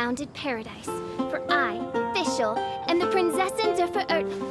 founded paradise. For I, Fischl, am the Prinzessin der Verirrten.